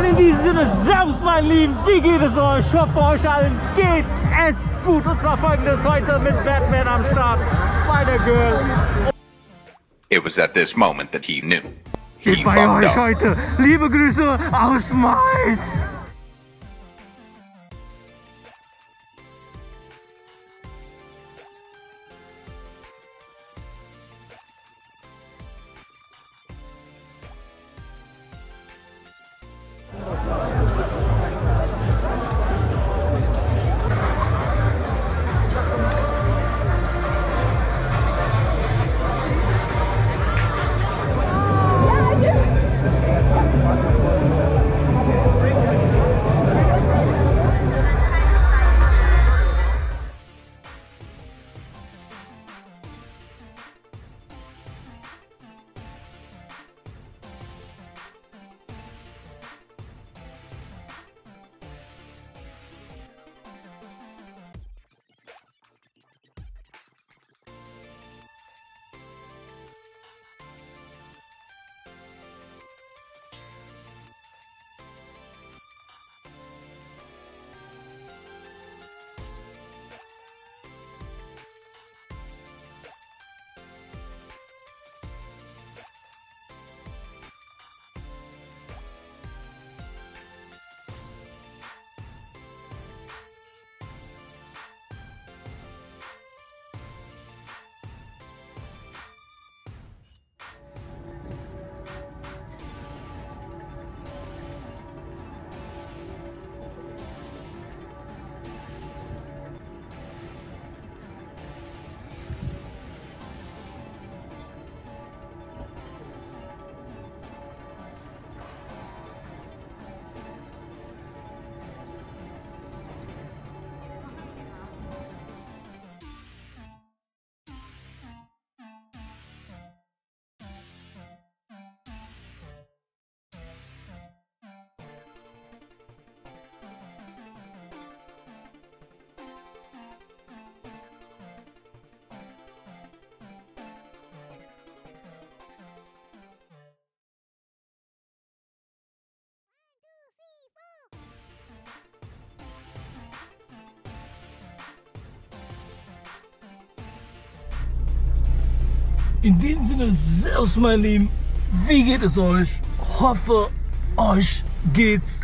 Und in diesem Sinne, Servus mein Lieben, wie geht es euch? Ich hoffe euch allen geht es gut. Und zwar folgendes heute mit Batman am Start, Spider-Girl. It was at this moment that he knew. He Geht bei euch up. heute. Liebe Grüße aus Mainz. In diesem Sinne, Servus mein Lieben, wie geht es euch? Hoffe, euch geht's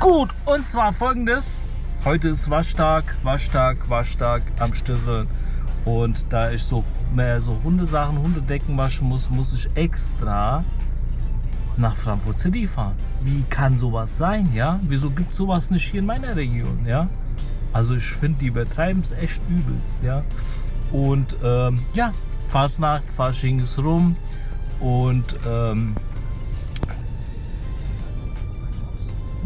gut. Und zwar folgendes. Heute ist Waschtag, Waschtag, Waschtag am Stösseln. Und da ich so mehr so Hundesachen, Hundedecken waschen muss, muss ich extra nach Frankfurt City fahren. Wie kann sowas sein, ja? Wieso gibt sowas nicht hier in meiner Region, ja? Also ich finde, die übertreiben es echt übelst, ja? Und ähm, ja, Fastnacht, Fasching ist rum und ähm,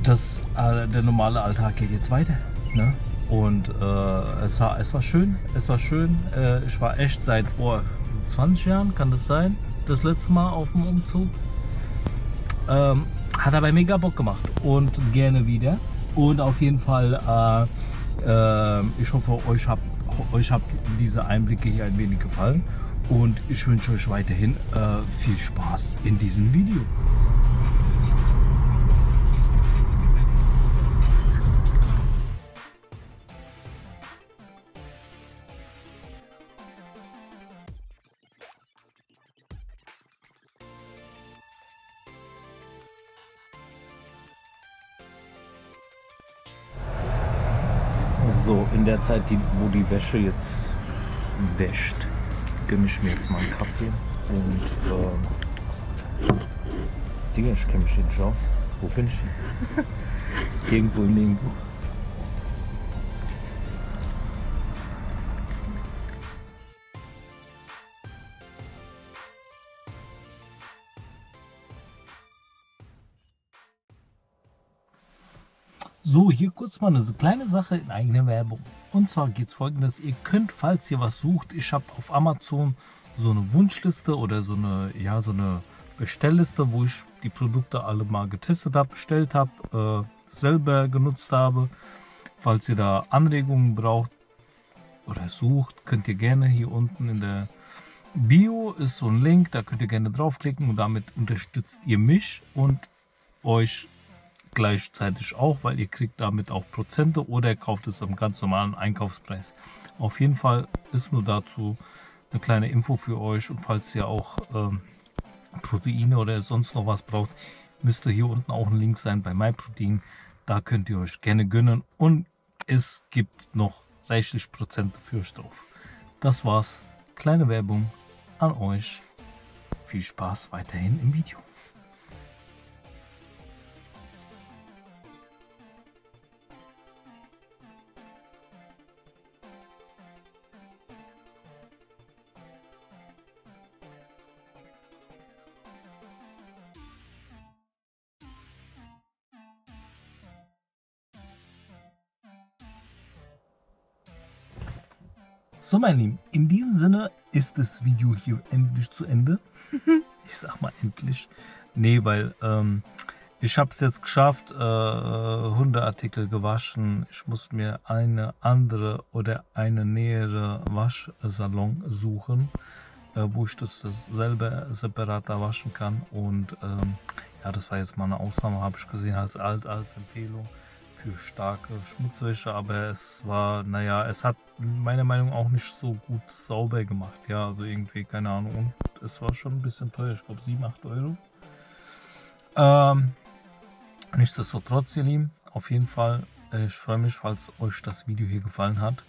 das, äh, der normale Alltag geht jetzt weiter. Ne? Und äh, es, war, es war schön, es war schön. Äh, ich war echt seit boah, 20 Jahren, kann das sein, das letzte Mal auf dem Umzug. Ähm, hat aber mega Bock gemacht und gerne wieder. Und auf jeden Fall, äh, äh, ich hoffe, euch habt, euch habt diese Einblicke hier ein wenig gefallen. Und ich wünsche euch weiterhin äh, viel Spaß in diesem Video. So, in der Zeit, die, wo die Wäsche jetzt wäscht, gönne ich mir jetzt mal einen Kaffee. Und, ähm, Digga, ich kenne mich nicht aus. Wo bin ich? Irgendwo im Nirgendwo. So, hier kurz mal eine kleine Sache in eigener Werbung. Und zwar geht es folgendes, ihr könnt, falls ihr was sucht, ich habe auf Amazon so eine Wunschliste oder so eine, ja, so eine Bestellliste, wo ich die Produkte alle mal getestet habe, bestellt habe, äh, selber genutzt habe. Falls ihr da Anregungen braucht oder sucht, könnt ihr gerne hier unten in der Bio ist so ein Link, da könnt ihr gerne draufklicken und damit unterstützt ihr mich und euch gleichzeitig auch, weil ihr kriegt damit auch Prozente oder ihr kauft es am ganz normalen Einkaufspreis. Auf jeden Fall ist nur dazu eine kleine Info für euch und falls ihr auch ähm, Proteine oder sonst noch was braucht, müsste hier unten auch ein Link sein bei MyProtein. Da könnt ihr euch gerne gönnen und es gibt noch reichlich Prozente für euch drauf. Das war's. Kleine Werbung an euch. Viel Spaß weiterhin im Video. So, mein Lieben, in diesem Sinne ist das Video hier endlich zu Ende. ich sag mal endlich. Nee, weil ähm, ich habe es jetzt geschafft, äh, Hundeartikel gewaschen. Ich muss mir eine andere oder eine nähere Waschsalon suchen, äh, wo ich das selber separater waschen kann. Und ähm, ja, das war jetzt mal eine Ausnahme, habe ich gesehen als, als, als Empfehlung für starke Schmutzwäsche, aber es war, naja, es hat meiner Meinung nach auch nicht so gut sauber gemacht. Ja, also irgendwie, keine Ahnung. Und es war schon ein bisschen teuer, ich glaube 7, 8 Euro. Ähm, nichtsdestotrotz, ihr Lieben, auf jeden Fall, äh, ich freue mich, falls euch das Video hier gefallen hat.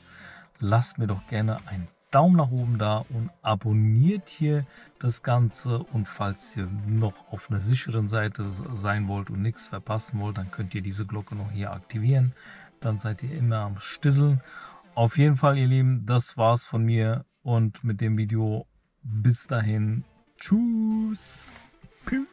Lasst mir doch gerne ein Daumen nach oben da und abonniert hier das Ganze. Und falls ihr noch auf einer sicheren Seite sein wollt und nichts verpassen wollt, dann könnt ihr diese Glocke noch hier aktivieren. Dann seid ihr immer am Stisseln. Auf jeden Fall, ihr Lieben, das war's von mir und mit dem Video bis dahin. Tschüss. Piu.